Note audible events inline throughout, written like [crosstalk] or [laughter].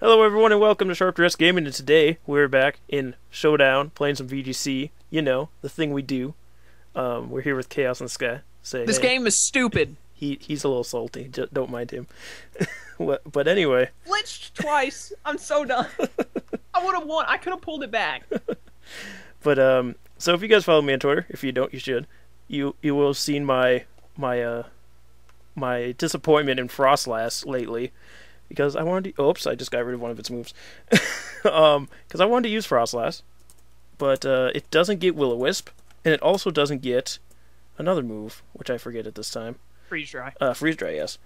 Hello, everyone, and welcome to Sharp Dressed Gaming. And today we're back in Showdown playing some VGC. You know, the thing we do. Um, we're here with Chaos in the Sky. Say, This hey. game is stupid. He he's a little salty. Just don't mind him. [laughs] But anyway, Glitched twice. I'm so done. [laughs] I would have won. I could have pulled it back. [laughs] but um, so if you guys follow me on Twitter, if you don't, you should. You you will have seen my my uh my disappointment in Froslass lately because I wanted to. Oops, I just got rid of one of its moves. [laughs] um, because I wanted to use Froslass, but uh, it doesn't get Will o Wisp, and it also doesn't get another move, which I forget at this time. Freeze dry. Uh, freeze dry, yes.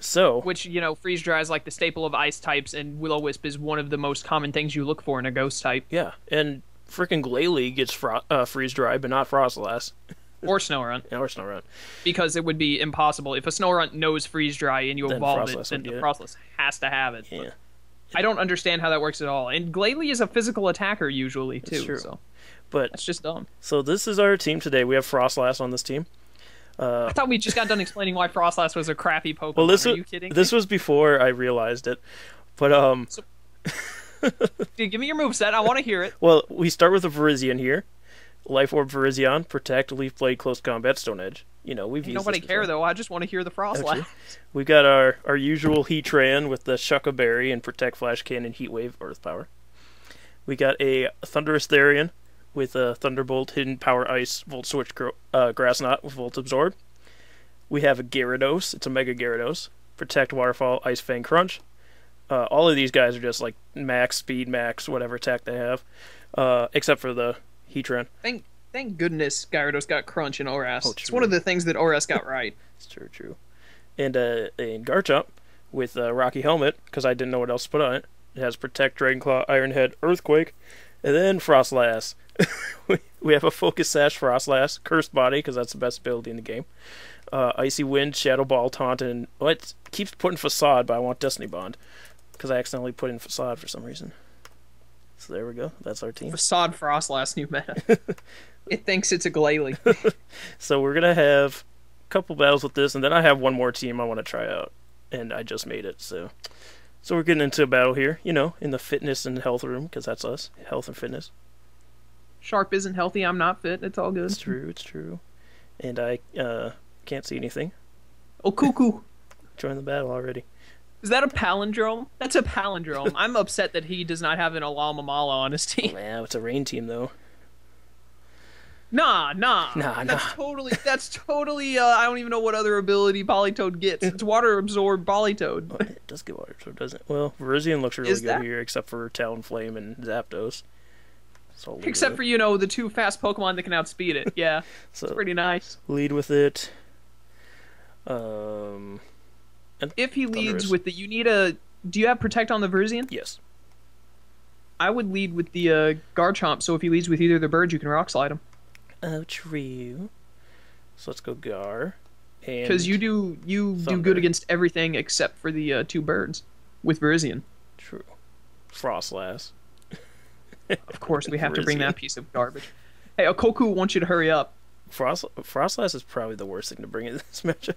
So Which, you know, freeze dry is like the staple of ice types, and will o wisp is one of the most common things you look for in a ghost type. yeah, and freaking Glalie gets fro- uh, freeze dry, but not Froslass [laughs] Or Snorunt. or Snorunt. Because it would be impossible. If a Snorunt knows freeze dry and you Then evolve it, then the. Froslass has to have it. Yeah. I don't understand how that works at all. And Glalie is a physical attacker usually, too. true. So But that's just dumb. so this is our team today. We have Froslass on this team. I thought we just got done explaining why Froslass was a crappy Pokemon. Well, this Are was you kidding? this was before I realized it. But um, Dude, give me your moveset. I want to hear it. [laughs] well, we start with a Virizion here. Life Orb Virizion, Protect, Leaf Blade, Close Combat, Stone Edge. You know we've used Nobody care though. I just want to hear the Froslass. true. We've got our our usual Heatran with the Shuca Berry and Protect, Flash Cannon, Heat Wave, Earth Power. We got a Thundurus Therian with a Thunderbolt, Hidden Power, Ice, Volt Switch, Gro- uh, Grass Knot with Volt Absorb. We have a Gyarados. It's a Mega Gyarados. Protect, Waterfall, Ice Fang, Crunch. Uh, all of these guys are just like max speed, max whatever attack they have, uh, except for the Heatran. Thank thank goodness Gyarados got Crunch in ORAS. Oh, it's one of the things that ORAS got [laughs] right. It's true, true. And uh, a Garchomp with a Rocky Helmet because I didn't know what else to put on it. It has Protect, Dragon Claw, Iron Head, Earthquake, and then Froslass. [laughs] we, we have a Focus Sash Froslass, Cursed Body because that's the best ability in the game. Uh, Icy Wind, Shadow Ball, Taunt, and well, it keeps putting Facade, but I want Destiny Bond because I accidentally put in Facade for some reason. So there we go. That's our team. Facade Froslass new meta. [laughs] it thinks it's a Glalie. [laughs] [laughs] So we're gonna have a couple battles with this, and then I have one more team I want to try out, and I just made it. So, so we're getting into a battle here, you know, in the fitness and health room because that's us, health and fitness. Sharp isn't healthy. I'm not fit. It's all good. It's true, it's true, and I uh, can't see anything. Oh, cuckoo. Join the battle already. Is that a palindrome? That's a palindrome. [laughs] I'm upset that he does not have an Alamamala on his team. Man, it's a rain team though. Nah, nah. Nah, That's nah. totally. That's totally. Uh, I don't even know what other ability Politoad gets. It's water absorbed Politoad. Oh, it does get water, so doesn't it? Well, Virizion looks really Is good that- here, except for Talonflame and Zapdos. So Except for you know the two fast Pokemon that can outspeed it. Yeah, [laughs] so pretty nice. lead with it. Um, If he leads with the, you need a. Do you have Protect on the Virizion? yes. I would lead with the uh, Garchomp. So if he leads with either of the birds, you can Rock Slide him. Oh, true. So let's go Gar. Because you do you do good against everything except for the uh, two birds with Virizion. True. Froslass. [laughs] Of course, we have to bring that piece of garbage. Hey, Okoku wants you to hurry up. Frost Froslass is probably the worst thing to bring in this [laughs] matchup.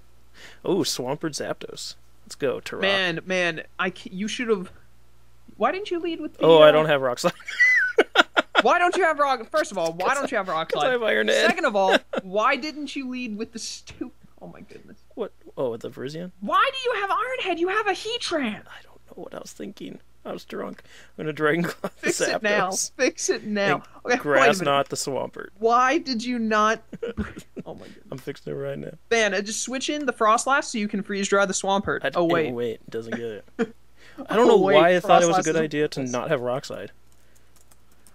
Oh, Swampert Zapdos. Let's go, Turok. Man, man, I you should have. Why didn't you lead with? The, oh, uh, I don't have Rock Slide. [laughs] Why don't you have rock? First of all, why don't you have rock 'Cause I have Iron Head. Second of all, [laughs] why didn't you lead with the stupid? Oh my goodness. What? Oh, with the Virizion? Why do you have Iron Head? You have a Heatran. I don't know what I was thinking. I was drunk. I'm gonna Dragon Claw Fix it now. Fix it now. Okay, wait Grass Knot the Swampert. Why did you not? [laughs] oh my goodness. I'm fixing it right now. Man, uh, just switch in the Froslass so you can freeze dry the Swampert. I, oh wait. wait, it doesn't get it. [laughs] I don't know Oh, wait, why I thought it was a good idea to not have Rock Slide.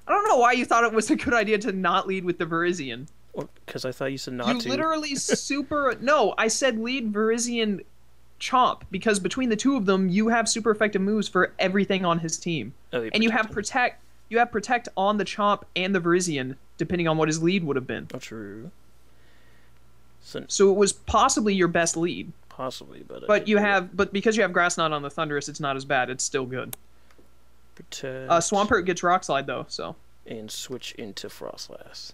I don't know why you thought it was a good idea to not lead with the Virizion. Because I thought you said not you to. literally [laughs] super. No, I said lead Virizion Chomp because between the two of them, you have super effective moves for everything on his team, Oh, and you have protect. You have protect on the Chomp and the Virizion, depending on what his lead would have been. Not true. So, So it was possibly your best lead, possibly, but but you do it. have, but because you have Grass Knot on the Thundurus, it's not as bad. It's still good. protect Uh, Swampert gets Rock Slide though, so and switch into Froslass.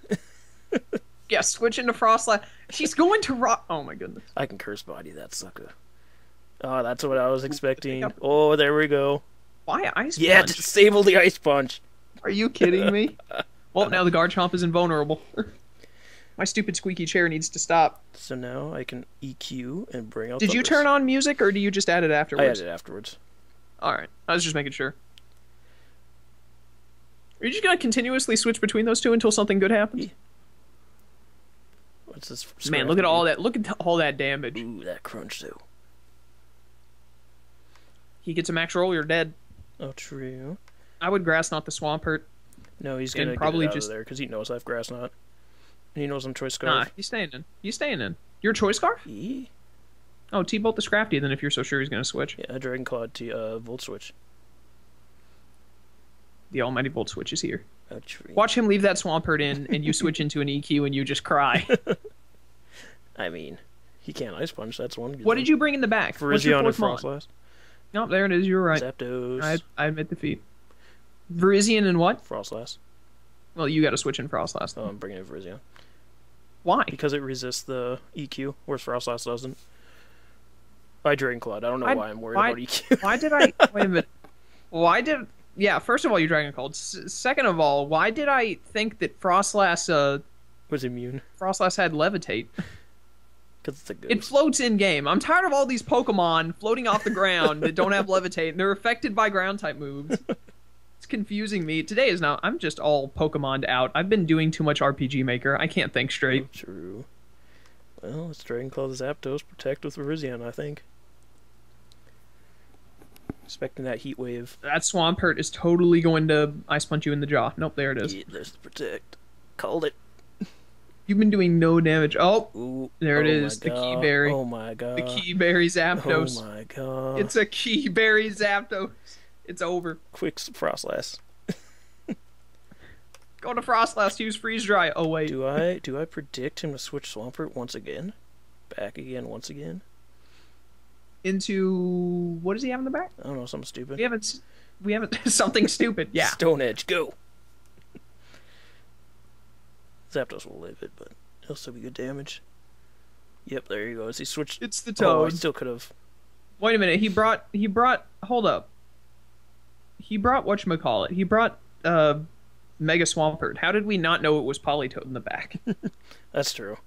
[laughs] yeah, switch into Froslass. She's going to Rock. Oh my goodness. I can curse body that sucker. Oh, that's what I was expecting. Oh, there we go. Why ice Yeah, punch? disable the ice punch. Are you kidding me? [laughs] well, now the Garchomp is invulnerable. [laughs] My stupid squeaky chair needs to stop. So now I can EQ and bring out. Did you turn on music or do you just add it afterwards? I added it afterwards. All right. I was just making sure. Are you just gonna continuously switch between those two until something good happens? What's this? Man, look at all that! Look at all that damage. Ooh, that crunch though. He gets a max roll, you're dead. Oh, true. I would grass knot the Swampert. No, he's gonna probably get it out just- there because he knows I have grass knot, and he knows I'm choice scarf. Nah, he's staying in. He's staying in. Your choice scarf? Yee. Oh, T-Bolt the Scrafty. Then if you're so sure he's gonna switch, Yeah, Dragon Claw T uh, Volt Switch. the Almighty Volt switch is here. Oh, true. Watch him leave that Swampert in, and you switch into an [laughs] EQ, and you just cry. [laughs] I mean, he can't ice punch. That's one. What thing. did you bring in the back? Virizion and fourth mon? Nope, there it is. You're right. Zapdos. I, I admit defeat. Virizion and what? Froslass. Well, you got to switch in Froslass. Oh, I'm bringing in Virizion Why? because it resists the EQ, whereas Froslass doesn't. By Dragon Claw. I don't know Why- why, I'm worried why- about EQ. [laughs] Why did I wait a minute? Why did yeah? First of all, you Dragon Claw. S- second of all, why did I think that Froslass uh Was immune Froslass had levitate? Because it's a. It floats in game. I'm tired of all these Pokemon floating off the ground that don't have levitate and they're affected by ground type moves. It's confusing me. Today is now. I'm just all Pokemon out. I've been doing too much RPG Maker. I can't think straight. Oh, true. Well, it's Dragon Claw the Zapdos, protect with Virizion, I think. Expecting that heat wave. That Swampert is totally going to ice punch you in the jaw. Nope, there it is. Yeah, there's the protect. Called it. You've been doing no damage. Oh, Ooh. There it oh is. Oh the god. Kee Berry. Oh my god. the Kee Berry Zapdos. Oh my god. It's a Kee Berry Zapdos. It's over. quick Froslass. [laughs] Go to Froslass. Use Freeze Dry. Oh wait. Do I do I predict him to switch Swampert once again? Back again once again? Into what does he have in the back? I don't know, something stupid. We haven't. We haven't [laughs] something stupid. Yeah. Stone Edge, go. Zapdos will live it, but it'll still be good damage. Yep, there he goes. He switched. It's the toad. Oh, I Toad. still could have. Wait a minute. He brought. He brought. Hold up. He brought what call it. He brought uh, Mega Swampert. How did we not know it was Politoad in the back? [laughs] That's true.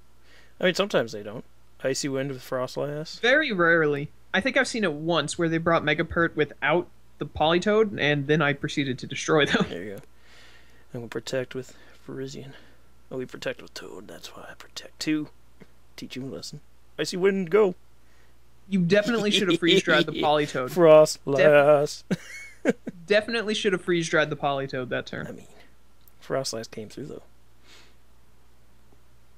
I mean, sometimes they don't. Icy Wind with Froslass. Very rarely. I think I've seen it once where they brought Megapert without the Politoad, and then I proceeded to destroy them. There you go. I'm gonna protect with Virizion. We protect with Toad. That's why I protect too. Teach him a lesson. Icy Wind, go. You definitely should have freeze dried the [laughs] Politoad. Froslass. [laughs] Definitely should have freeze dried the Politoad that turn. I mean, Froslass came through though.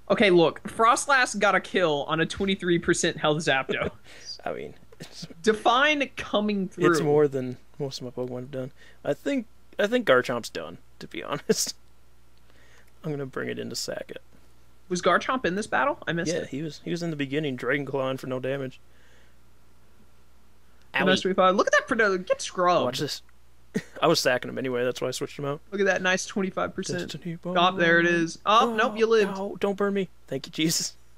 Okay, look, Froslass got a kill on a 23% health Zapdo. [laughs] I mean, it's, Define coming through. it's more than most of my Pokemon have done. I think I think Garchomp's done. To be honest, I'm gonna bring it into Sackett. Was Garchomp in this battle? I missed Yeah, it. he was he was in the beginning, Dragon Clawing for no damage. The nice Owie. 25. Look at that Predator. Get scrubbed. Watch this. [laughs] I was sacking him anyway. That's why I switched him out. Look at that nice 25%. Destiny Oh, there it is. Oh, oh, nope, you lived. No, don't burn me. Thank you, Jesus. [laughs]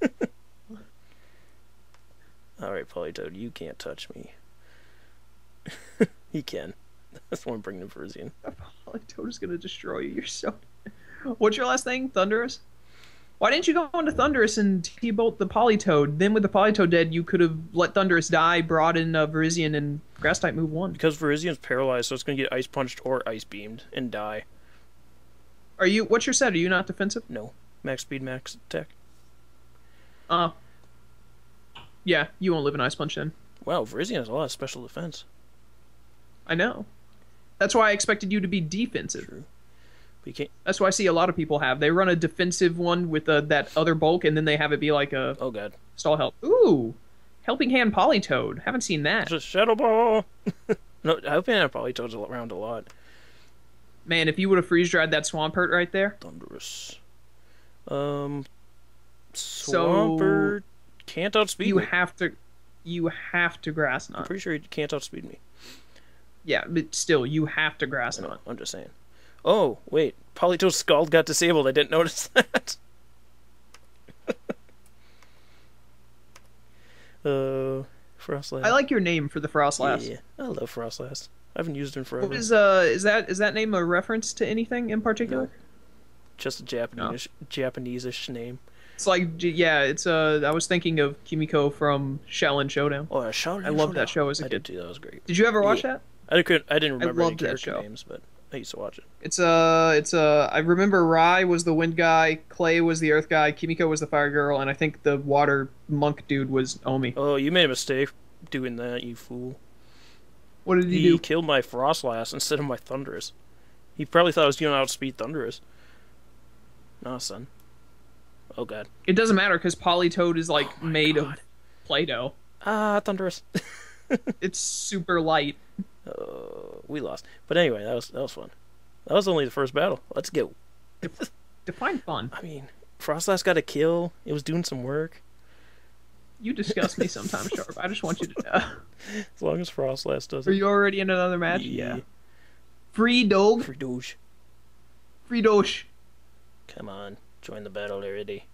Alright, Politoad, you can't touch me. [laughs] he can. That's why I'm bringing him for Zian. Politoad is gonna destroy you. You're so. What's your last thing? Thundurus? Why didn't you go into Thundurus and T-bolt the Politoad? Then with the Politoad dead, you could have let Thundurus die, brought in uh, Virizion, and Grass type move one. Because Virizion's paralyzed, so it's going to get ice punched or ice beamed and die. Are you? What's your set? Are you not defensive? No. Max speed, max attack. Uh. Yeah, you won't live in Ice Punch then. Wow, Virizion has a lot of special defense. I know. That's why I expected you to be defensive. True. That's why I see a lot of people have. They run a defensive one with uh, that other bulk, and then they have it be like a Oh god. stall help. Ooh, helping hand Politoad. Haven't seen that. It's a Shadow Ball! [laughs] no, hope I Politoad's around a lot. Man, if you would have freeze dried that Swampert right there. Thundurus. Um. So- Swampert can't outspeed you me. have to you have to grass I'm knot. pretty sure he can't outspeed me. Yeah, but still you have to grass No, knot. I'm just saying. Oh, wait. Politoad's Scald got disabled. I didn't notice [laughs] that. uh, Froslass. I like your name for the Froslass. Yeah, I love Froslass. I haven't used it in forever. What is uh is that is that name a reference to anything in particular? Just a Japanese Japanese-ish name. It's like yeah, it's uh I was thinking of Kimiko from Xiaolin Showdown. Oh, show. I loved that show as a I kid. did too. That was great. Did you ever watch Yeah. that? I couldn't. I didn't remember any loved that character names, but I used to watch it. It's uh it's uh I remember Rai was the wind guy, Clay was the earth guy, Kimiko was the fire girl, and I think the water monk dude was Omi. Oh, you made a mistake doing that, you fool. What did he, He do? killed my Froslass instead of my Thundurus. He probably thought I was going to outspeed Thundurus. Nah, son. Oh god. It doesn't matter because Politoad is like Oh made God. of Play-Doh. Ah, Thundurus. [laughs] It's super light. Uh, we lost. But anyway, that was that was fun. That was only the first battle. Let's go. [laughs] Define fun. I mean, Froslass got a kill. It was doing some work. You disgust me sometimes, [laughs] Sharp. I just want you to know. As long as Froslass does Are you already in another match? Yeah. Free dog. Free douche. Free dosh. Come on, join the battle already.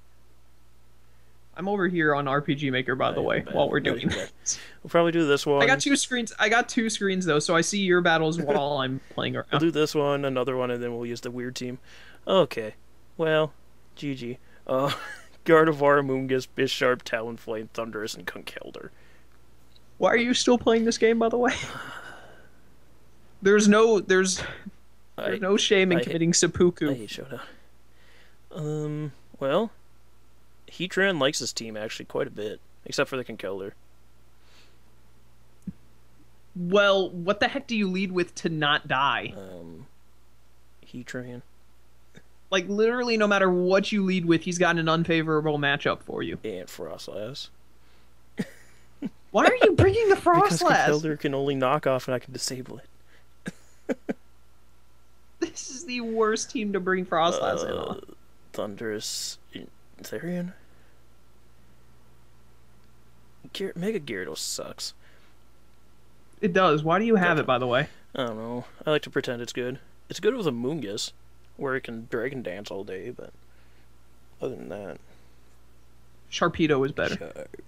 I'm over here on RPG Maker, by the I way, bet. while we're doing this. We'll probably do this one. I got two screens. I got two screens though, so I see your battles [laughs] while I'm playing We'll do this one, another one, and then we'll use the weird team. Okay. Well, GG. Uh, [laughs] Gardevoir, Moongus, Bisharp, Talonflame, Thundurus, and Conkeldurr. Why are you still playing this game, by the way? There's no, there's, I, there's no shame in I- committing I seppuku. hate Showdown. Um, well, Heatran likes his team actually quite a bit, except for the Conkeldurr. Well, what the heck do you lead with to not die? Um, Heatran Like literally, no matter what you lead with, he's got an unfavorable matchup for you. and Froslass. [laughs] Why are you bringing the Froslass? Because? Conkeldurr can only knock off and I can disable it. [laughs] This is the worst team to bring Froslass in Uh, on. Thundurus Therian. Gyar- Mega Gyarados sucks. It does. Why do you have it, by the way? I don't know. I like to pretend it's good. It's good with a Moongus, where it can Dragon Dance all day, but other than that, Sharpedo is better.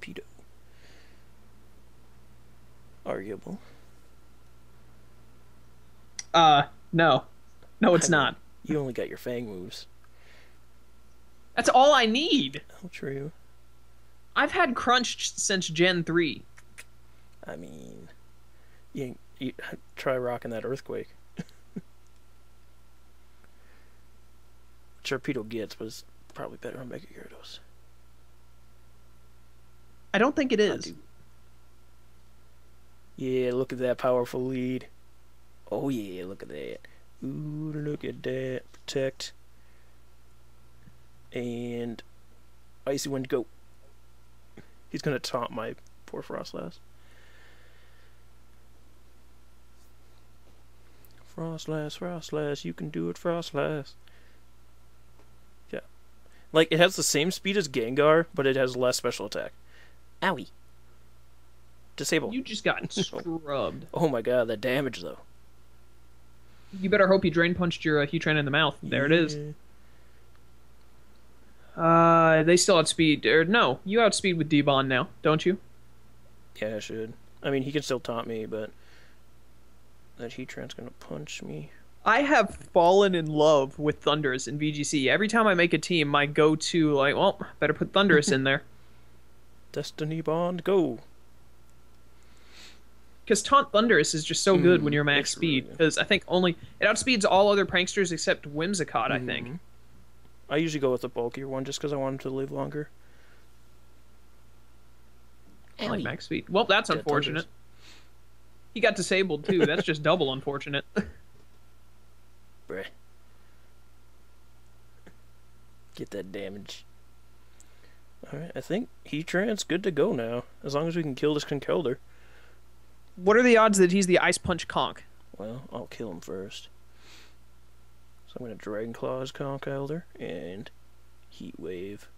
Sharpedo. Arguable. Uh, no. No, it's not. You only got your Fang moves. That's all I need. Oh, true. I've had Crunch since Gen 3. I mean, you, you try rocking that Earthquake. [laughs] Torpedo gets, was probably better on Mega Gyarados. I don't think it is. Yeah, look at that powerful lead. Oh yeah, look at that. Ooh, look at that. Protect. And Icy Wind go. He's gonna taunt my poor Froslass. Froslass, Froslass, you can do it, Froslass. Yeah. Like, it has the same speed as Gengar, but it has less special attack. Owie. Disable. You just got [laughs] scrubbed. Oh my god, that damage though. You better hope you drain punched your uh, Heatran in the mouth. There it is. Uh, they still outspeed. Or no, you outspeed with D-Bond now, don't you? Yeah, I should. I mean, he can still taunt me, but that Heatran's gonna punch me. I have fallen in love with Thundurus in VGC. Every time I make a team, my go-to like, well, better put Thundurus [laughs] in there Destiny Bond, go! because Taunt Thundurus is just so good Mm, when you're max really speed. good. Because I think only it outspeeds all other pranksters except Whimsicott. I think. I usually go with the bulkier one just because I want him to live longer. I like Owie. max speed. Well, that's Yeah, unfortunate. He got disabled too. That's just double unfortunate. [laughs] Bruh. Get that damage. Alright, I think Heatran's good to go now. As long as we can kill this Conkeldurr. what are the odds that he's the Ice Punch Conk? Well, I'll kill him first. So I'm gonna Dragon Claw his Conkeldurr and Heat Wave.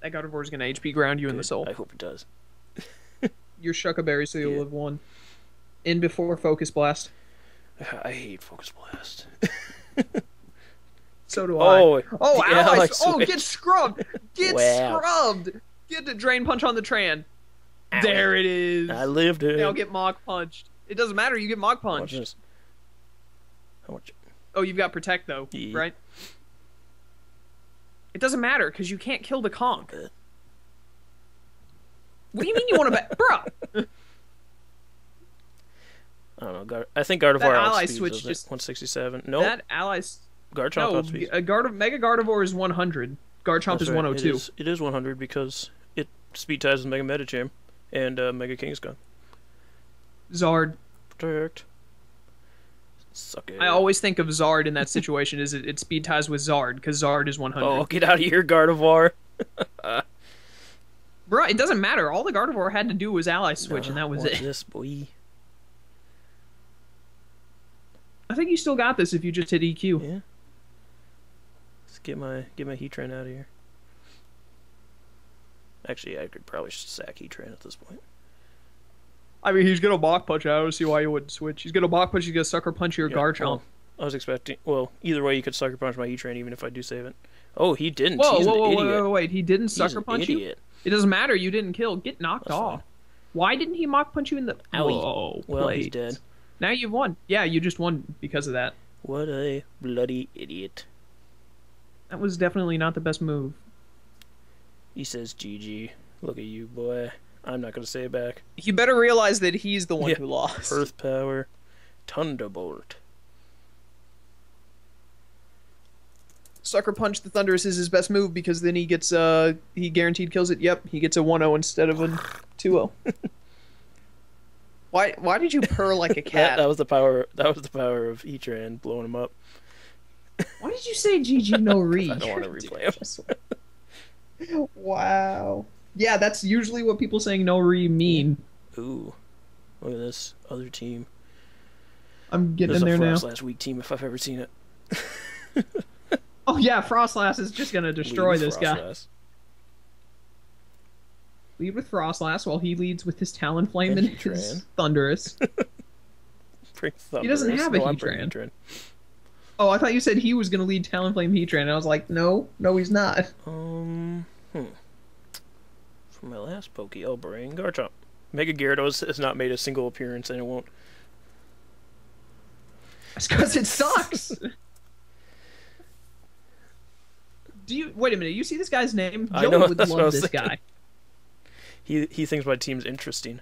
That Gardevoir's gonna HP ground you in the soul. I hope it does. [laughs] You're Shucaberry, so you'll Yeah. live one. In before Focus Blast. [sighs] I hate Focus Blast. So do I. Oh, Oh, the! Alex Oh, get scrubbed! Get Wow. scrubbed! Get the drain punch on the Tran. There it is. I lived it. All get Mach punched. It doesn't matter. You get Mach punched. Oh, you've got protect though, Yeah. right? It doesn't matter because you can't kill the conch. What do you mean you want to bet, Bruh, I don't know. Gar- I think Gardevoir That ally switch just- 167. No, That allies. Garchomp No, outspeeds. a Gard- Mega Gardevoir is 100. Garchomp is right, 102. It is, it is 100 because it speed ties with Mega Medicham and uh, Mega Kangaskhan. Zard. Protect. Suck it. I always think of Zard in that situation. Is it, it speed ties with Zard because Zard is 100. Oh, get out of here, Gardevoir. [laughs] Bro, it doesn't matter. All the Gardevoir had to do was ally switch, and that was it. this, boy. I think you still got this if you just hit EQ. Yeah. Let's get my get my Heatran out of here. Actually, I could probably sack Heatran at this point. I mean, he's gonna Mach Punch. I don't see why you wouldn't switch. He's gonna Mach Punch. He's gonna sucker punch your Yeah, Garchomp. well, I was expecting. Well, either way, you could sucker punch my E Train, even if I do save it. Oh, he didn't. Whoa, He's whoa, an whoa, idiot. wait! He didn't He's sucker punch you. idiot. It doesn't matter. You didn't kill. Get knocked That's off. fine. Why didn't he Mach Punch you in the? Owie. Whoa, Well, he's please. dead. Now you've won. Yeah, you just won because of that. What a bloody idiot. That was definitely not the best move. He says, GG. Look at you, boy. I'm not going to say it back. You better realize that he's the one Yeah. who lost. Earth Power. Thunderbolt. Sucker punch the Thundurus is his best move because then he gets uh he guaranteed kills it. Yep, he gets a 1-0 instead of a 2-0. [laughs] why why did you purr like a cat? that was the power. That was the power of Heatran blowing him up. Why did you say GG no read? [laughs] I don't want to replay him. [laughs] wow. Yeah, that's usually what people saying no re mean. Ooh, look at this other team. I'm getting This in there now. Froslass week team if I've ever seen it. [laughs] Oh yeah, Froslass is just gonna destroy Lead this guy. Lead with Froslass while he leads with his Talonflame and, And his. [laughs] Thundurus. He doesn't have a No, Heatran. Heatran. oh, I thought you said he was gonna lead Talonflame Heatran. And I was like, no, no, he's not. Um, hmm. For my last Poke, I'll bring Garchomp. Mega Gyarados has not made a single appearance and it won't. It's because it sucks. [laughs] Do you wait a minute? You see this guy's name? I know, would [laughs] that's what I love this thinking. guy. [laughs] He he thinks my team's interesting.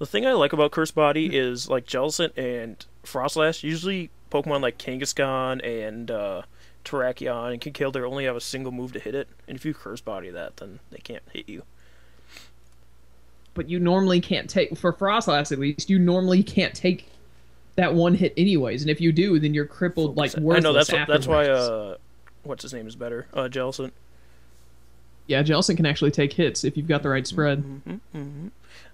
The thing I like about Curse Body is like Jellicent and Froslass. Usually, Pokemon like Kangaskhan and uh, Terrakion and Kinkale only have a single move to hit it, and if you Curse Body that, then they can't hit you. But you normally can't take for Froslass at least. You normally can't take that one hit anyways. And if you do, then you're crippled like I worthless. know that's what, that's why uh, what's his name is better. Uh, Jellicent. yeah, Jellicent can actually take hits if you've got the right spread. hmm hmm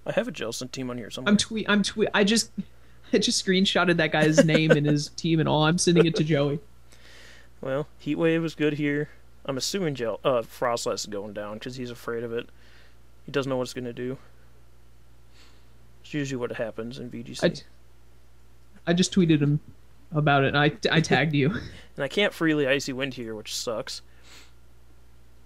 I have a Jellicent team on here somewhere. I'm tweet. I'm tweet. I just. [laughs] I just screenshotted that guy's name and his [laughs] team and all. I'm sending it to Joey. Well, Heat Wave is good here. I'm assuming Gel uh Froslass is going down because he's afraid of it. He doesn't know what it's gonna do. It's usually what happens in VGC. I, I just tweeted him about it. And I I tagged you. [laughs] and I can't freely Icy Wind here, which sucks.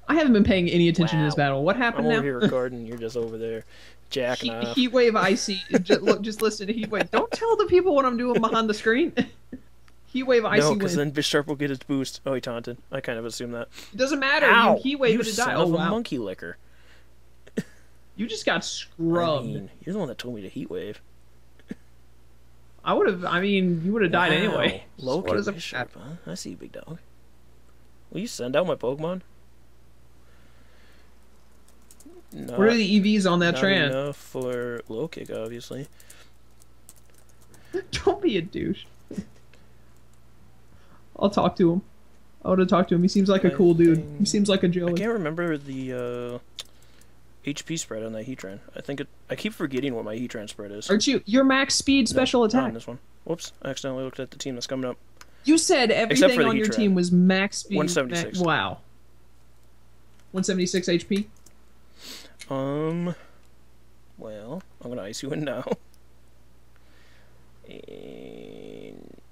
I haven't been paying any attention to this battle. What happened I'm over now? here [laughs] recording, you're just over there jacking Heat, heat wave icy. just, look, just listen to heat wave. Don't tell the people what I'm doing behind the screen. [laughs] heat wave icy no, wind. because then Bisharp will get his boost. Oh, he taunted. I kind of assume that. It doesn't matter. Ow! You heat wave you it to die. Oh a wow. monkey licker. You just got I scrubbed. mean, you're the one that told me to heat wave. I would have. I mean, you would have died Wow. anyway. [laughs] Low What is a- Bisharp, huh? I see you, big dog. Will you send out my Pokemon? Not, What are the EVs on that not Tran? enough for low kick, obviously. [laughs] Don't be a douche. I'll talk to him. I want to talk to him. He seems like a I cool dude. He seems like a Joey. I can't remember the uh, HP spread on that Heatran. I think it. I keep forgetting what my Heatran spread is. Aren't you? Your max speed No, special not on attack. this one. Whoops! I accidentally looked at the team that's coming up. You said everything on your team was max speed. 176. ma- wow. 176 HP. Um. Well, I'm gonna ice you in now. [laughs] And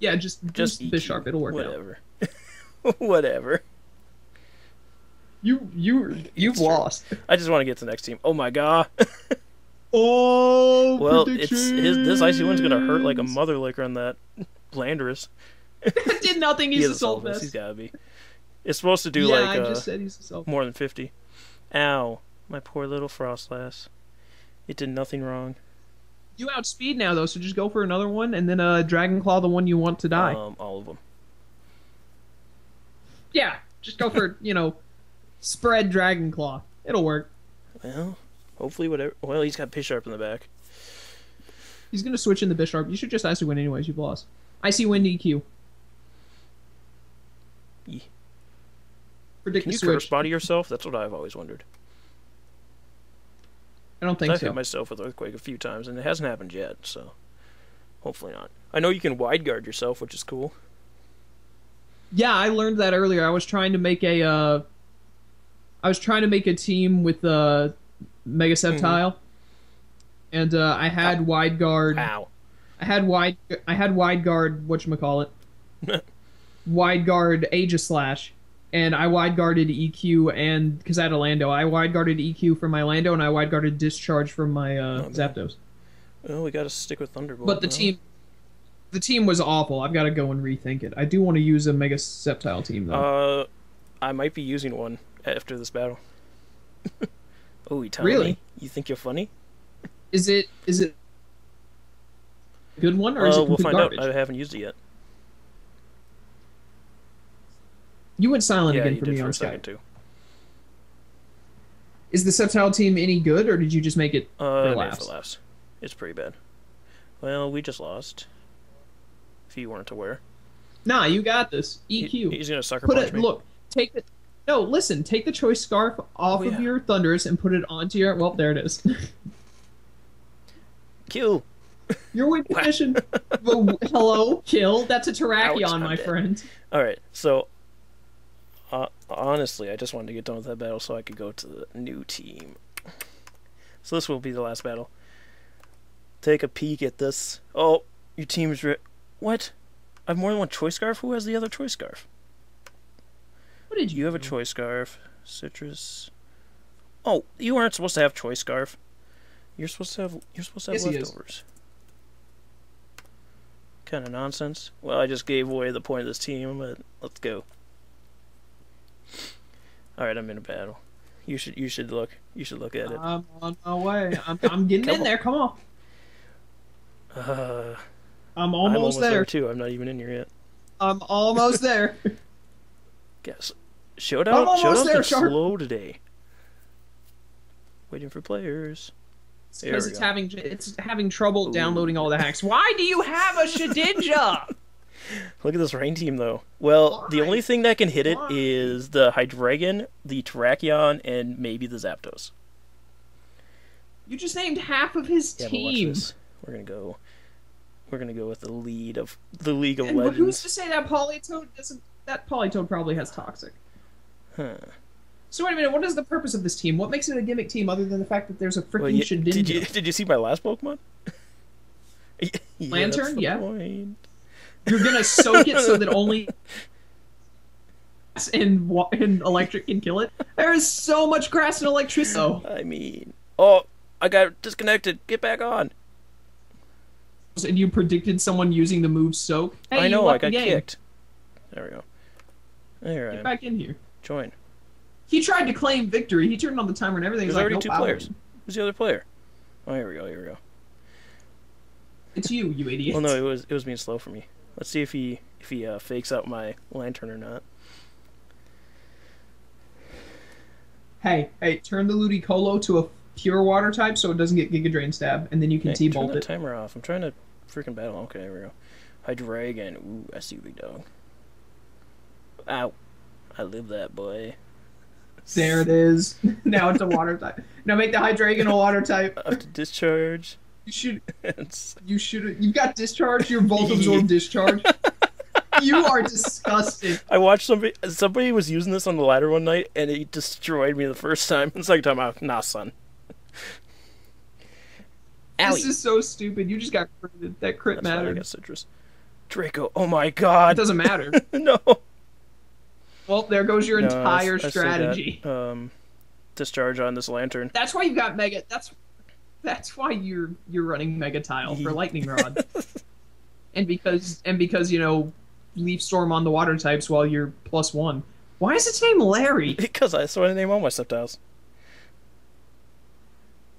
Yeah, just just just Bisharp. EQ. It'll work out. Whatever. [laughs] Whatever. You you you've true. lost. I just want to get to the next team. Oh my god. [laughs] Oh, well, it's his this icy wind's gonna hurt like a mother licker on that Landorus. [laughs] did nothing. He's he a salt He's gotta be. It's supposed to do yeah, like I uh, just said he's a more than fifty. Ow, my poor little Froslass. It did nothing wrong. You outspeed now though, so just go for another one, and then uh, Dragon Claw the one you want to die. Um, all of them. yeah, just go for you know, spread Dragon Claw. It'll work. Well, hopefully whatever. Well, he's got Bisharp in the back. He's gonna switch in the Bisharp. You should just icy win anyways. You've lost. Icy win EQ. Ye- Predict Can the you switch. curse body yourself? That's what I've always wondered. I don't think I've so. hit myself with earthquake a few times, and it hasn't happened yet. So, hopefully not. I know you can wide guard yourself, which is cool. Yeah, I learned that earlier. I was trying to make a uh I was trying to make a team with uh Mega Sceptile. And uh, I had wide guard Ow. I had wide I had wide guard What you call it? [laughs] wide guard Aegislash. And I wide guarded EQ and because I had a Lando, I wide guarded EQ for my Lando and I wide guarded discharge from my uh, Oh. Zapdos. Well, we got to stick with Thunderbolt. But the now. team the team was awful. I've got to go and rethink it. I do want to use a Mega Sceptile team though. Uh, I might be using one after this battle. [laughs] oh, you Really? me? You think you're funny? Is it is it good one or is Uh, it we'll find garbage? out. I haven't used it yet. You went silent yeah, again for me on Skype. too. Is the Sceptile team any good, or did you just make it? Uh, For I made it laughs. for laughs. It's pretty bad. Well, we just lost. If you weren't aware, Nah, you got this. He- EQ. he's gonna sucker put punch it. me. Look, take the. No, listen. Take the choice scarf off Oh, of yeah. your Thunders and put it onto your. Well, there it is. Kill. your win Wow. condition. Hello, kill. That's a Terrakion, my dead. friend. All right, so. Uh, honestly, I just wanted to get done with that battle so I could go to the new team. So this will be the last battle. Take a peek at this. Oh, your team's re- what? I have more than one choice scarf. Who has the other choice scarf? What did you? You have a choice scarf. Citrus. Oh, you aren't supposed to have choice scarf. You're supposed to have. You're supposed to have Yes, leftovers. Kind of nonsense. Well, I just gave away the point of this team, but let's go. All right, I'm in a battle. You should. You should look. You should look at it. I'm on my way. I'm, I'm getting in on. there. Come on. Uh, I'm I'm almost, almost there. there too. I'm not even in here yet. I'm almost there. [laughs] Guess. showdown. I'm almost Showdown's there, slow today. Waiting for players. Because it's go. having it's having trouble Ooh. downloading all the hacks. Why do you have a [laughs] Shedinja? [laughs] Look at this rain team, though. Well, the only thing that can hit it is the Hydreigon, the Terrakion, and maybe the Zapdos. you just named half of his Yeah, team. We're gonna go. We're gonna go with the lead of the League of and who's to say that Politoad doesn't? That Politoad probably has toxic. Huh. So wait a minute. What is the purpose of this team? What makes it a gimmick team other than the fact that there's a freaking Well, Shedinja? did you did you see my last Pokemon? [laughs] yeah, Lanturn? Yeah. point. You're gonna soak it so that only and and electric can kill it. There is so much grass and electricity. Oh, I mean, oh, I got disconnected. Get back on. and you predicted someone using the move soak. Hey, I know. I got game. kicked. There we go. There I Get back in here. Join. He tried to claim victory. He turned on the timer and everything. There's like, already nope, two players. Who's the other player? Oh, here we go. Here we go. It's you, you idiot. Well, no, it was it was being slow for me. Let's see if he if he uh, fakes out my lanturn or not. Hey, hey, turn the Ludicolo to a pure water type so it doesn't get Giga Drain stab, and then you can Hey, turn T-bolt the it. timer off. I'm trying to freaking battle. Okay, there we go. Hydreigon. Ooh, I see you, big dog. Ow. I live that boy. There it is. [laughs] now it's a water type. Now make the Hydreigon a water type. Up to discharge. [laughs] You should, you should. You've got discharge. Your Volt Absorb [laughs] discharge. You are disgusting. I watched somebody somebody was using this on the ladder one night and it destroyed me the first time. [laughs] The second time I nah son. Owie. This is so stupid. You just got critted. That crit That's I mattered. got citrus. Draco, oh my god. It doesn't matter. no. Well, there goes your No, entire I got, strategy. um, discharge on this lanturn. That's why you got mega. That's that's why you're you're running mega tile for lightning rod, [laughs] and because and because you know leaf storm on the water types while you're plus one. Why is its name Larry? [laughs] Because I swear to name all my Sceptiles.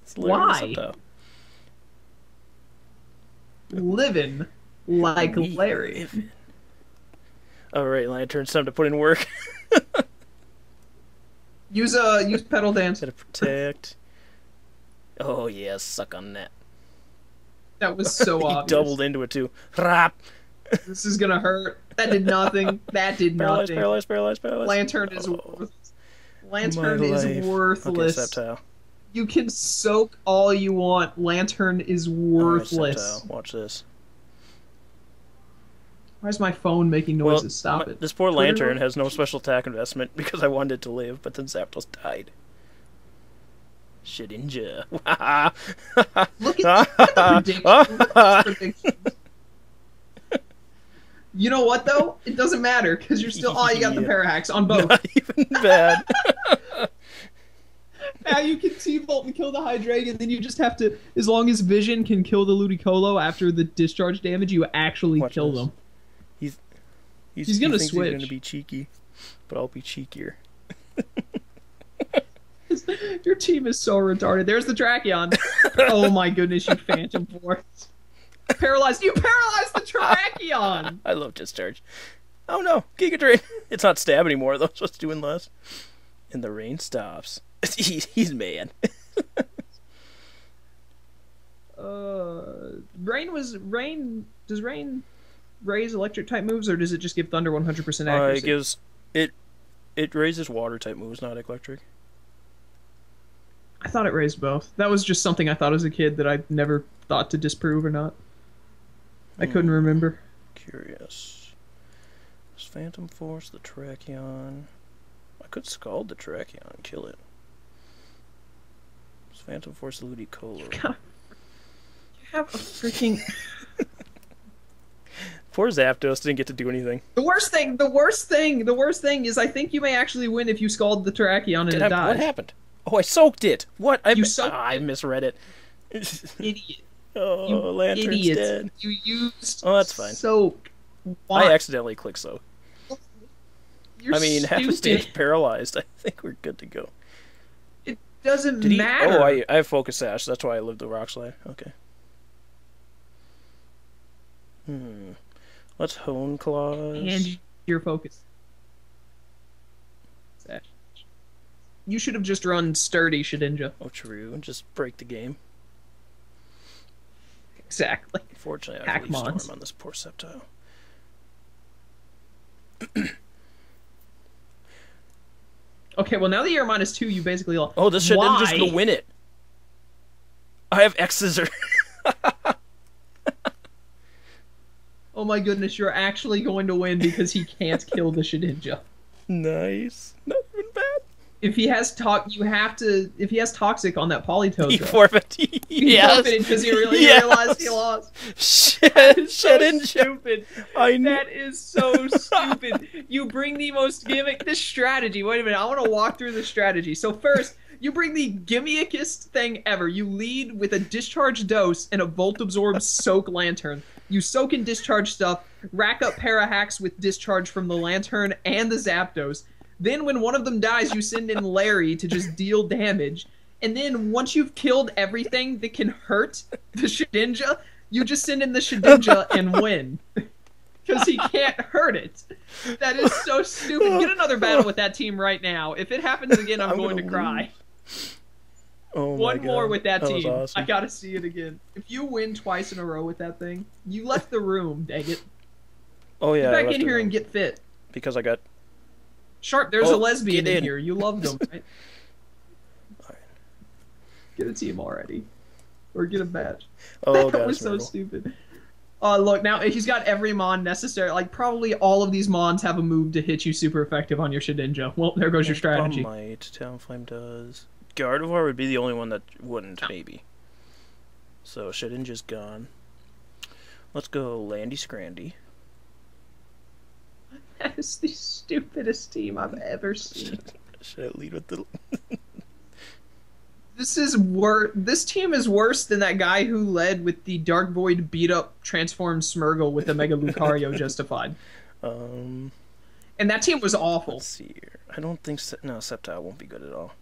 It's a Why? Sceptile. Living like Larry. All right, lanturn. It's time to put in work. [laughs] Use a use petal dance. Gotta protect. Oh yeah, suck on that. That was [laughs] so he obvious. doubled into it too. Rap. This is gonna hurt. That did nothing. That did Paralyzed, nothing. paralyzed, paralyzed, paralyzed. Lanturn is Oh, worthless. Lanturn is. Okay, worthless. Sceptile. you can soak all you want. Lanturn is worthless. Sceptile. Watch this. Why is my phone making Well, noises? Stop my- it. This poor Twitter lanturn has no special attack investment because I wanted it to live, but then Zapdos died. Shedinja. [laughs] Look at, look at the predictions. Look at the predictions. [laughs] You know what though? It doesn't matter because you're still. Oh, you got the. Parahacks on both. Not even bad. [laughs] now you can T-Bolt and kill the Hydreigon, then you just have to. As long as Vision can kill the Ludicolo after the discharge damage, you actually Watch kill this. them. He's, He's gonna he thinks He's gonna be cheeky, but I'll be cheekier. [laughs] Your team is so retarded. There's the Terrakion. oh my goodness, you Phantom Force. Paralyzed. You paralyzed the Terrakion. [laughs] I love discharge. Oh no, Giga Drain. [laughs] It's not stab anymore though, so it's doing less. And the rain stops. he's, he's mad. Uh, Rain was Rain. Does Rain raise electric type moves, or does it just give Thunder 100% accuracy? Uh, it gives it. It raises water type moves, not electric. I thought it raised both. That was just something I thought as a kid that I never thought to disprove or not. I couldn't Hmm. remember. Curious. There's Phantom Force, the Terrakion. I could scald the Terrakion and kill it. There's Phantom Force, the Ludicolo. You have a freaking. [laughs] Poor Zapdos didn't get to do anything. The worst thing, the worst thing, the worst thing is I think you may actually win if you scald the Terrakion and Did it I, dies. what happened? Oh, I soaked it. What? I, You soaked ah, I misread it. [laughs] Idiot. [laughs] oh, You Lanturn's idiot. dead. You used Oh, that's fine. soak. Why? I accidentally clicked soak. You're I mean, half the stupid. state's paralyzed. [laughs] I think we're good to go. It doesn't Did he? matter. Oh, I, I have Focus Sash. That's why I lived the Rock Slide. Okay. Hmm. Let's Hone Claws. and your focus. Sash. You should have just run sturdy Shedinja. Oh, true. And just break the game. Exactly. Unfortunately, I have Storm on this poor Sceptile. [clears throat] Okay, well now that you're minus two, you basically lost. Oh, this didn't just gonna win it. I have X Scissor. [laughs] Oh my goodness, you're actually going to win because he can't kill the Shedinja. nice. Bad. If he has talk, you have to. If he has toxic on that Politoad, He though, forfeit. he forfeited because he really [laughs] Yes. realized he lost. Shit. So Shit stupid. I know. That is so stupid. [laughs] You bring the most gimmick. This strategy. Wait a minute. I want to walk through the strategy. So first, you bring the gimmickest thing ever. You lead with a discharge dose and a volt absorb soak [laughs] lanturn. You soak and discharge stuff. Rack up para hacks with discharge from the lanturn and the Zapdos. Then when one of them dies, you send in Larry to just deal damage. And then once you've killed everything that can hurt the Shedinja, you just send in the Shedinja and win. [laughs] Because he can't hurt it. That is so stupid. Get another battle with that team right now. If it happens again, I'm, I'm going to cry. Oh my One more with that, was team. awesome. I gotta see it again. If you win twice in a row with that thing, you left the room, dang it. Oh yeah. Get back in here wrong. and get fit. because I got Sharp, there's Oh, a lesbian in. in. here. You loved them, [laughs] right? Alright. Get a team already. Or get a badge. [laughs] oh that god, was so Myrtle. stupid. Uh, look, now he's got every mon necessary. Like, probably all of these mons have a move to hit you super effective on your Shedinja. Well, there goes your strategy. Might Talonflame does. Gardevoir would be the only one that wouldn't, No. maybe. So Shedinja's gone. Let's go Landy Scrandy. That is the stupidest team I've ever seen. [laughs] Should I lead with the? [laughs] This is wor- This team is worse than that guy who led with the Dark Void beat up transformed Smeargle with the Mega Lucario [laughs] justified. Um, And that team was awful. let's see here. I don't think se- no Sceptile won't be good at all.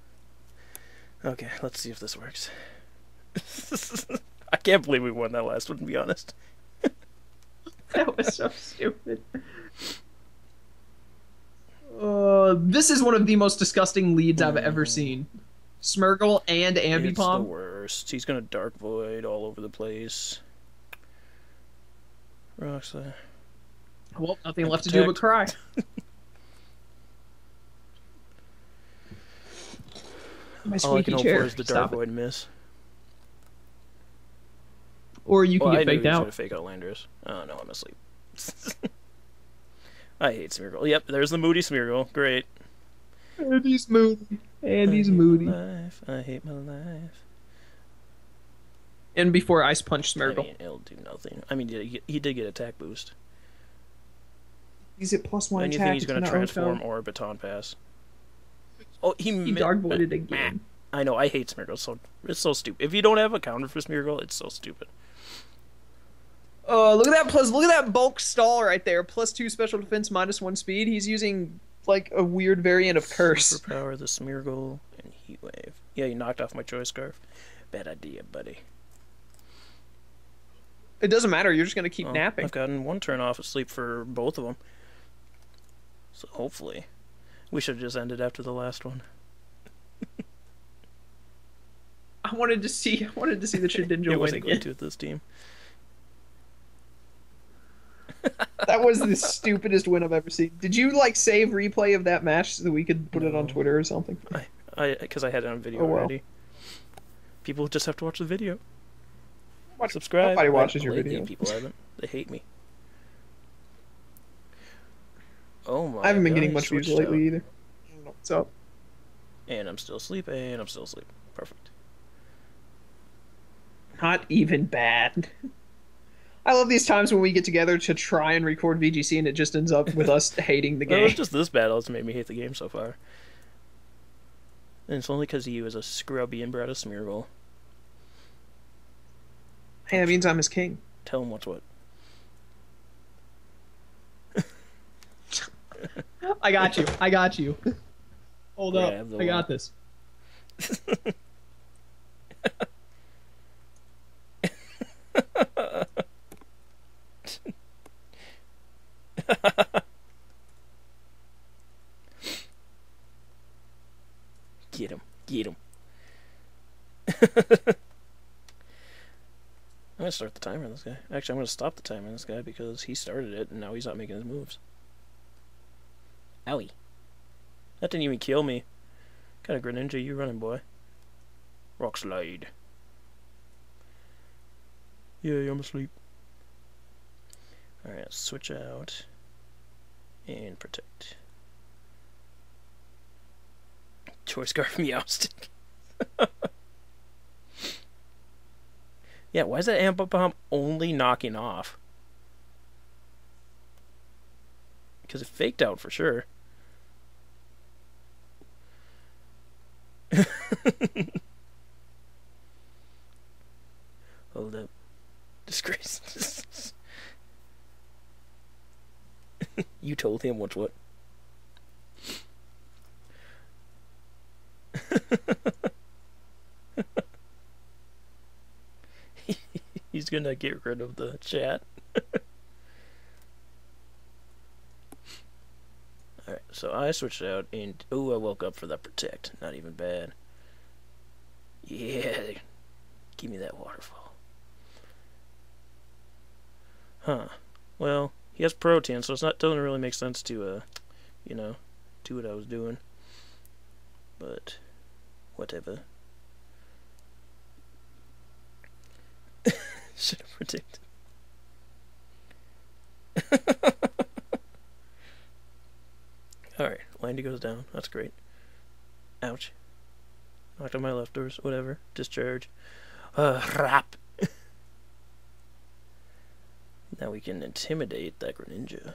Okay, let's see if this works. I can't believe we won that last one. To be honest. That was so stupid. Uh, this is one of the most disgusting leads I've ever seen. Smeargle and Ambipom. It's the worst. He's gonna Dark Void all over the place. Roxley. Well, nothing And left to do but cry. [laughs] My All I can squeaky hope chair. for is the Dark Stop it. Void miss. Or you can well, get he faked out. fake out Landers. Oh no, I'm asleep. [laughs] I hate Smeargle. Yep, there's the moody Smeargle. Great. And he's moody. And I he's hate moody. My life. I hate my life. And before Ice Punch I Smeargle. mean, it'll do nothing. I mean, he, he did get attack boost. He's at plus one and you attack. think he's gonna transform auto. or baton pass? Oh, he, He mi- dark voided again. I know. I hate Smeargle. So it's so stupid. If you don't have a counter for Smeargle, it's so stupid. Oh, look at that plus look at that bulk stall right there. Plus two special defense, minus one speed. He's using like a weird variant of curse. Superpower the Smeargle and Heat Wave. Yeah, you knocked off my choice scarf. Bad idea, buddy. It doesn't matter. You're just gonna keep Well, napping. I've gotten one turn off of sleep for both of them. So hopefully, we should have just ended after the last one. [laughs] I wanted to see. I wanted to see the Shedinja win going again. to with this team. That was the stupidest win I've ever seen. Did you like save replay of that match so that we could put it on Twitter or something? I because I had it on video Oh, well. already. People just have to watch the video. Watch- Subscribe. Nobody watches your videos. People haven't. They hate me. Oh my! I haven't been God, getting much views lately out. either. I don't know what's up? And I'm still asleep. And I'm still asleep. Perfect. Not even bad. [laughs] I love these times when we get together to try and record VGC and it just ends up with us [laughs] hating the Well, game. it's just this battle that's made me hate the game so far. And it's only because you was a scrubby and brought a Smeargle. Hey, that means I'm his king. Tell him what's what. [laughs] I got you. I got you. [laughs] Hold Grab up. I got wall. this. [laughs] Get him. Get him. [laughs] I'm gonna start the timer on this guy. Actually, I'm gonna stop the timer on this guy because he started it and now he's not making his moves. Owie. That didn't even kill me. What kind of Greninja you running, boy? Rock slide. Yeah, I'm asleep. Alright, switch out. And protect. Choice scarf Meowstic. [laughs] yeah, why is that Ambipom only knocking off? Because it faked out for sure. [laughs] Hold up. Disgrace. [laughs] you told him what's what. [laughs] He's gonna get rid of the chat. [laughs] Alright, so I switched out and oh I woke up for that protect. Not even bad. Yeah. Give me that waterfall. Huh. Well, he has Protean, so it's not doesn't really make sense to uh you know, do what I was doing. But whatever. Should have predicted. Alright, Landy goes down. That's great. Ouch. Knocked on my Leftovers. Whatever. Discharge. Uh, rap. Now we can intimidate that Greninja.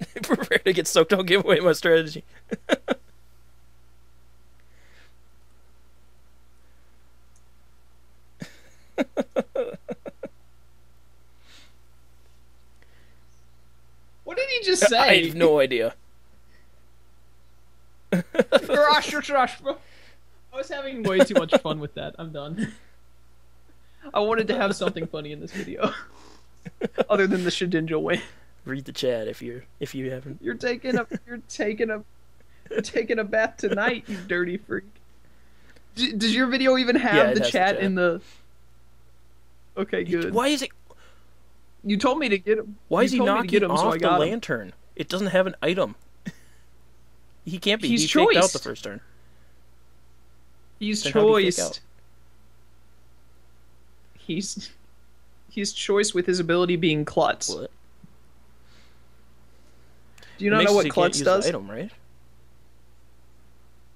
[laughs] Prepare to get soaked. Don't give away my strategy. What did he just [laughs] say? I have no idea. Bro. I was having way too much fun with that. I'm done. [laughs] I wanted to have something funny in this video, [laughs] other than the Shedinja win. Read the chat if you're if you haven't. You're taking a you're taking a you're taking a bath tonight, you dirty freak. D- does your video even have Yeah, the has the chat chat. in the? Okay, good. Why is it? You told me to get him. Why is he told me to knocking get him, off so the got him. Lanturn? It doesn't have an item. he can't be. He's he faked out the first turn. He's Then how'd he fake choiced. He's he's choice with his ability being klutz. What? Do you It not know what klutz does? Item, right?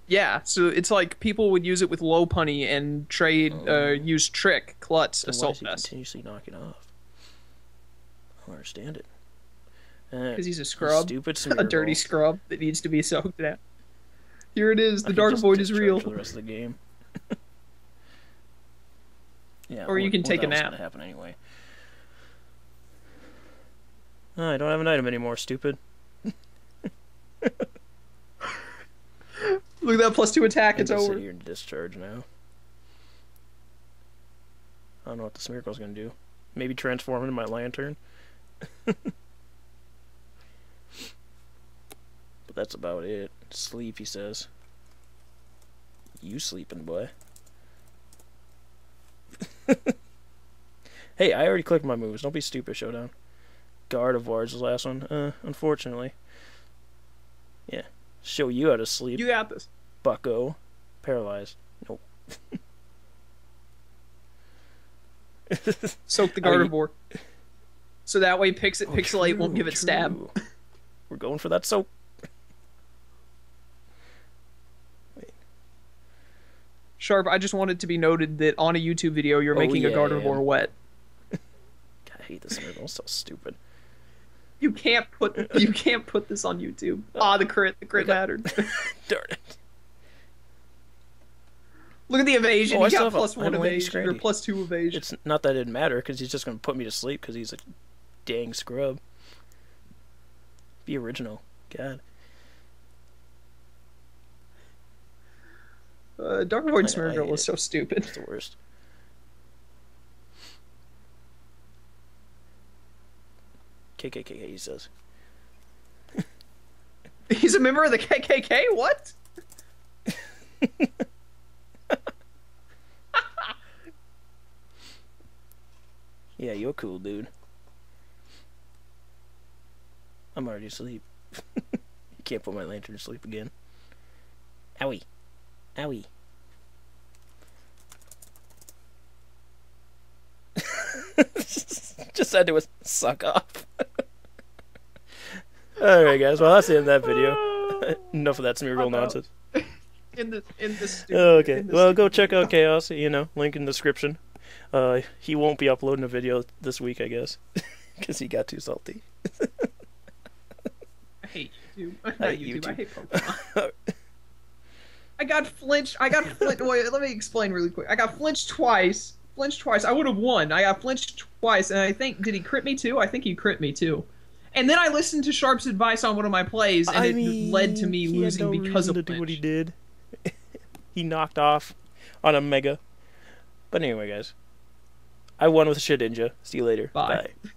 Yeah, so it's like people would use it with Lopunny and trade uh, Oh. use trick klutz Then why assault is he vest continuously knocking off? I don't understand it. Because he's a scrub, Stupid [laughs] a dirty scrub that needs to be soaked out. Here it is. The could dark void is real. for the rest of the game. [laughs] yeah, Or you can what take a else is nap. gonna happen anyway. Oh, I don't have an item anymore. Stupid. Look at that plus two attack. I It's can sit over. here and discharge now. I don't know what the Smeargle's gonna do. Maybe transform into my Lanturn. [laughs] but that's about it. Sleep, he says. You sleeping, boy. [laughs] hey, I already clicked my moves. Don't be stupid, Showdown. Gardevoir is the last one. Uh, unfortunately. Yeah. Show you how to sleep, You got this. bucko. Paralyzed. Nope. [laughs] Soak the [laughs] Are you- Gardevoir. So that way Pixit Oh, Pixelate won't give it stab. We're going for that soap. Sharp, I just wanted to be noted that on a YouTube video you're Oh, making a yeah, Gardevoir yeah. wet. [laughs] God, I hate this Smeargle. It's so stupid. You can't put you can't put this on YouTube. Ah, the [laughs] crit, the crit mattered. [laughs] Darn it. Look at the evasion. Oh, I got a- plus one a evasion or plus two evasion. It's not that it didn't matter because he's just going to put me to sleep because he's a dang scrub. Be original. God. Uh, Dark Void I know, I Smeargle it. so stupid. It's the worst. KKK, he says. [laughs] He's a member of the KKK. What? [laughs] Yeah, you're cool, dude. I'm already asleep. [laughs] can't put my Lanturn to sleep again. Owie. Owie. [laughs] Just had to us, suck up. Alright, guys. Well, that's the end of that video. [laughs] Enough of that Smeargle I'm nonsense. In the in the stupid. Okay. the Well, go check out Chaos. You know, link in the description. Uh, he won't be uploading a video this week, I guess, [laughs] because he got too salty. I hate YouTube. Not hate YouTube. I hate Pokemon. I got flinched. I got flinched. [laughs] Wait, let me explain really quick. I got flinched twice. Flinched twice. I would have won. I got flinched twice, and I think did he crit me too? I think he crit me too. And then I listened to Sharp's advice on one of my plays, and I it mean, led to me losing no because of to do what he did. [laughs] he knocked off on a mega. But anyway, guys, I won with Shedinja. See you later. Bye. Bye.